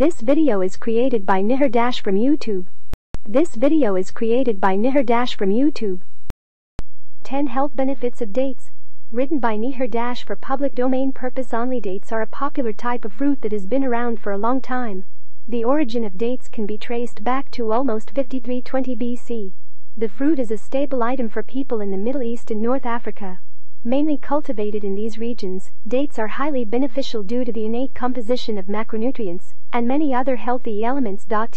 This video is created by Nihar Dash from YouTube. This video is created by Nihar Dash from YouTube. 10 Health Benefits of Dates. Written by Nihar Dash for public domain purpose only dates are a popular type of fruit that has been around for a long time. The origin of dates can be traced back to almost 5320 BC. The fruit is a staple item for people in the Middle East and North Africa. Mainly cultivated in these regions, dates are highly beneficial due to the innate composition of macronutrients and many other healthy elements. The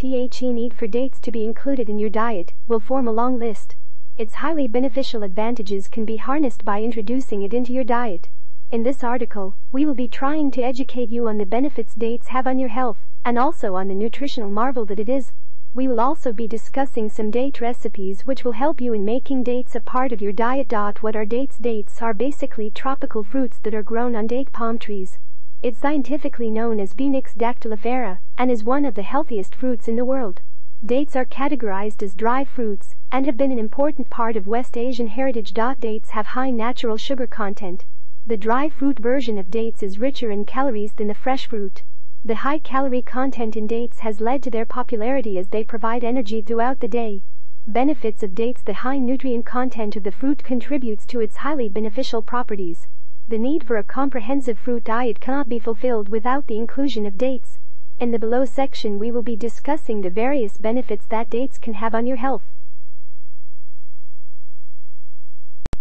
need for dates to be included in your diet will form a long list. Its highly beneficial advantages can be harnessed by introducing it into your diet. In this article, we will be trying to educate you on the benefits dates have on your health and also on the nutritional marvel that it is. We will also be discussing some date recipes which will help you in making dates a part of your diet. What are dates? Dates are basically tropical fruits that are grown on date palm trees. It's scientifically known as Phoenix dactylifera and is one of the healthiest fruits in the world. Dates are categorized as dry fruits and have been an important part of West Asian heritage. Dates have high natural sugar content. The dry fruit version of dates is richer in calories than the fresh fruit. The high calorie content in dates has led to their popularity as they provide energy throughout the day. Benefits of dates The high nutrient content of the fruit contributes to its highly beneficial properties. The need for a comprehensive fruit diet cannot be fulfilled without the inclusion of dates. In the below section we will be discussing the various benefits that dates can have on your health.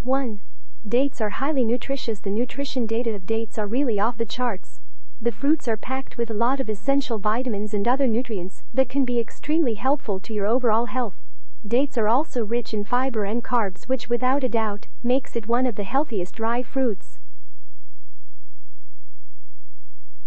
1. Dates are highly nutritious. The nutrition data of dates are really off the charts. The fruits are packed with a lot of essential vitamins and other nutrients that can be extremely helpful to your overall health. Dates are also rich in fiber and carbs which without a doubt makes it one of the healthiest dry fruits.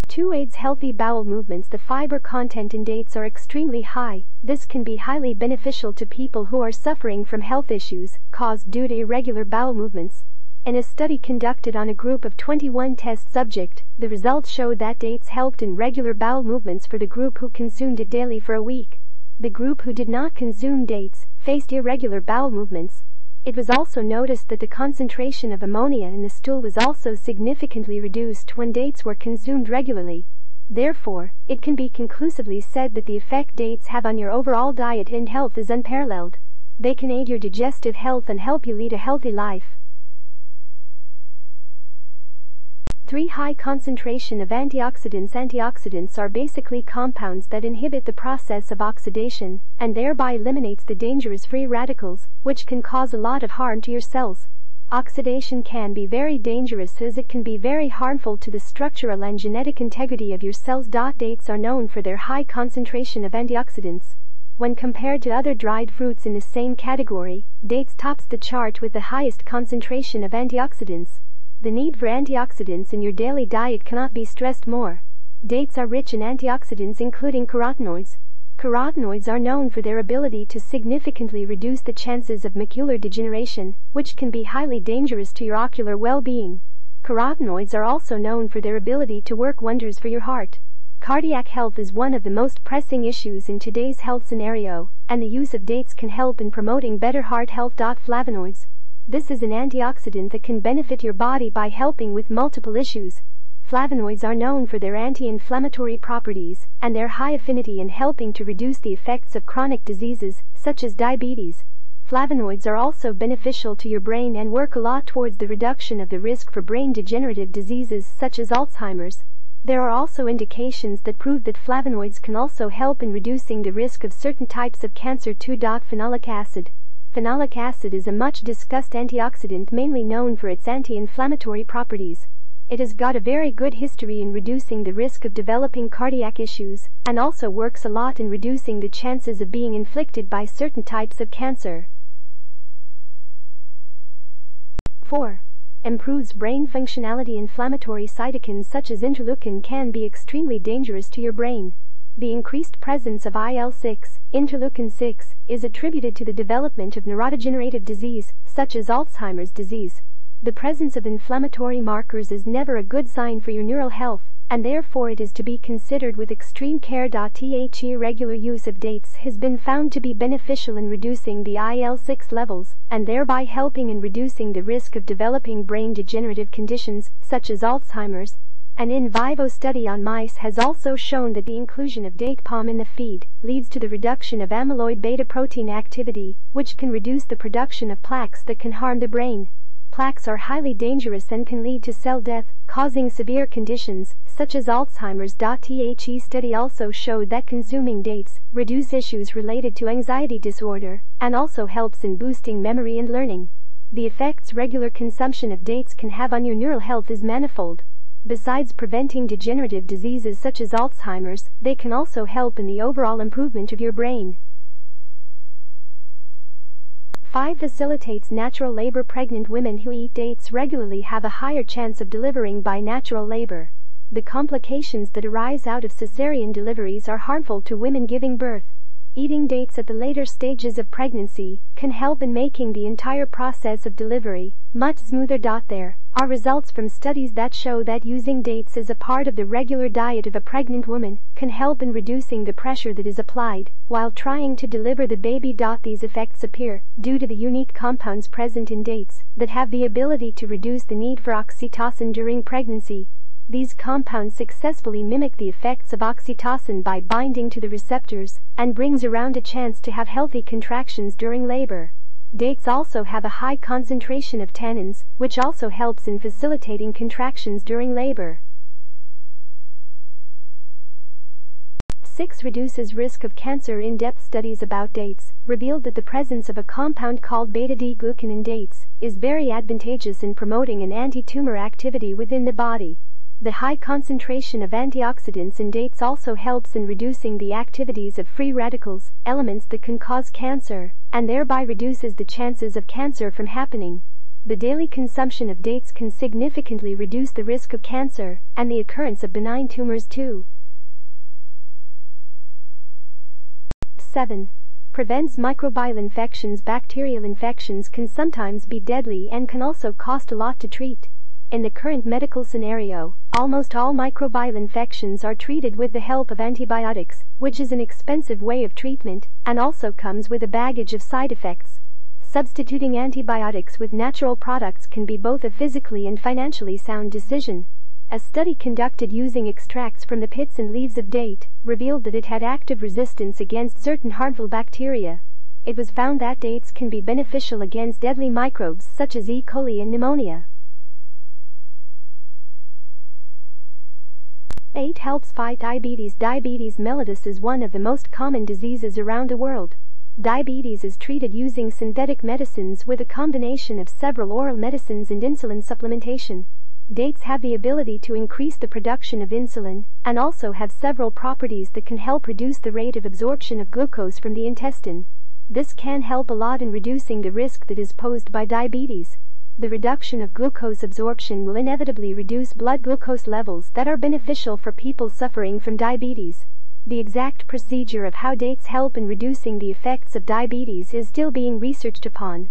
2 aids healthy bowel movements the fiber content in dates are extremely high this can be highly beneficial to people who are suffering from health issues caused due to irregular bowel movements in a study conducted on a group of 21 test subjects, the results showed that dates helped in regular bowel movements for the group who consumed it daily for a week. The group who did not consume dates faced irregular bowel movements. It was also noticed that the concentration of ammonia in the stool was also significantly reduced when dates were consumed regularly. Therefore, it can be conclusively said that the effect dates have on your overall diet and health is unparalleled. They can aid your digestive health and help you lead a healthy life. 3. High concentration of antioxidants Antioxidants are basically compounds that inhibit the process of oxidation and thereby eliminates the dangerous free radicals, which can cause a lot of harm to your cells. Oxidation can be very dangerous as it can be very harmful to the structural and genetic integrity of your cells. Dates are known for their high concentration of antioxidants. When compared to other dried fruits in the same category, dates tops the chart with the highest concentration of antioxidants. The need for antioxidants in your daily diet cannot be stressed more. Dates are rich in antioxidants including carotenoids. Carotenoids are known for their ability to significantly reduce the chances of macular degeneration, which can be highly dangerous to your ocular well-being. Carotenoids are also known for their ability to work wonders for your heart. Cardiac health is one of the most pressing issues in today's health scenario, and the use of dates can help in promoting better heart health. Flavonoids, this is an antioxidant that can benefit your body by helping with multiple issues. Flavonoids are known for their anti-inflammatory properties and their high affinity in helping to reduce the effects of chronic diseases, such as diabetes. Flavonoids are also beneficial to your brain and work a lot towards the reduction of the risk for brain degenerative diseases such as Alzheimer's. There are also indications that prove that flavonoids can also help in reducing the risk of certain types of cancer. 2. Phenolic acid Phenolic acid is a much discussed antioxidant mainly known for its anti-inflammatory properties. It has got a very good history in reducing the risk of developing cardiac issues and also works a lot in reducing the chances of being inflicted by certain types of cancer. 4. Improves brain functionality Inflammatory cytokines such as interleukin can be extremely dangerous to your brain. The increased presence of IL-6, interleukin-6, is attributed to the development of neurodegenerative disease, such as Alzheimer's disease. The presence of inflammatory markers is never a good sign for your neural health, and therefore it is to be considered with extreme care. The regular use of dates has been found to be beneficial in reducing the IL-6 levels, and thereby helping in reducing the risk of developing brain degenerative conditions, such as Alzheimer's, An in vivo study on mice has also shown that the inclusion of date palm in the feed leads to the reduction of amyloid beta protein activity, which can reduce the production of plaques that can harm the brain. Plaques are highly dangerous and can lead to cell death, causing severe conditions, such as Alzheimer's. The study also showed that consuming dates reduce issues related to anxiety disorder and also helps in boosting memory and learning. The effects regular consumption of dates can have on your neural health is manifold. Besides preventing degenerative diseases such as Alzheimer's, they can also help in the overall improvement of your brain. 5. Facilitates natural labor. Pregnant women who eat dates regularly have a higher chance of delivering by natural labor. The complications that arise out of cesarean deliveries are harmful to women giving birth. Eating dates at the later stages of pregnancy can help in making the entire process of delivery much smoother. There are results from studies that show that using dates as a part of the regular diet of a pregnant woman can help in reducing the pressure that is applied while trying to deliver the baby. These effects appear due to the unique compounds present in dates that have the ability to reduce the need for oxytocin during pregnancy. These compounds successfully mimic the effects of oxytocin by binding to the receptors and brings around a chance to have healthy contractions during labor. Dates also have a high concentration of tannins, which also helps in facilitating contractions during labor. 6. Reduces risk of cancer In-depth studies about dates revealed that the presence of a compound called beta-D-glucan in dates is very advantageous in promoting an anti-tumor activity within the body. The high concentration of antioxidants in dates also helps in reducing the activities of free radicals, elements that can cause cancer, and thereby reduces the chances of cancer from happening. The daily consumption of dates can significantly reduce the risk of cancer and the occurrence of benign tumors too. 7. Prevents microbial infections. Bacterial infections can sometimes be deadly and can also cost a lot to treat. In the current medical scenario, almost all microbial infections are treated with the help of antibiotics, which is an expensive way of treatment and also comes with a baggage of side effects. Substituting antibiotics with natural products can be both a physically and financially sound decision. A study conducted using extracts from the pits and leaves of date revealed that it had active resistance against certain harmful bacteria. It was found that dates can be beneficial against deadly microbes such as E. coli and pneumonia. 8 helps fight diabetes. Diabetes mellitus is one of the most common diseases around the world. Diabetes is treated using synthetic medicines with a combination of several oral medicines and insulin supplementation. Dates have the ability to increase the production of insulin and also have several properties that can help reduce the rate of absorption of glucose from the intestine. This can help a lot in reducing the risk that is posed by diabetes the reduction of glucose absorption will inevitably reduce blood glucose levels that are beneficial for people suffering from diabetes. The exact procedure of how dates help in reducing the effects of diabetes is still being researched upon.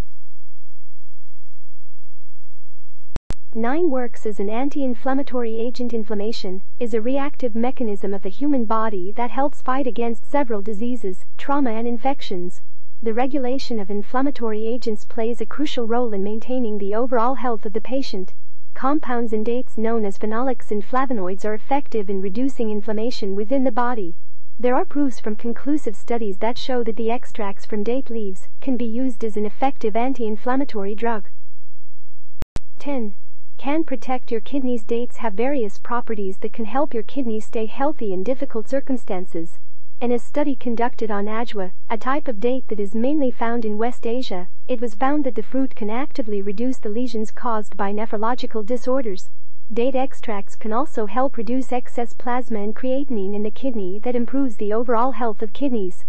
9 works as an anti-inflammatory agent inflammation is a reactive mechanism of the human body that helps fight against several diseases, trauma and infections. The regulation of inflammatory agents plays a crucial role in maintaining the overall health of the patient. Compounds in dates known as phenolics and flavonoids are effective in reducing inflammation within the body. There are proofs from conclusive studies that show that the extracts from date leaves can be used as an effective anti-inflammatory drug. 10. Can protect your kidneys. Dates have various properties that can help your kidneys stay healthy in difficult circumstances. In a study conducted on ajwa, a type of date that is mainly found in West Asia, it was found that the fruit can actively reduce the lesions caused by nephrological disorders. Date extracts can also help reduce excess plasma and creatinine in the kidney that improves the overall health of kidneys.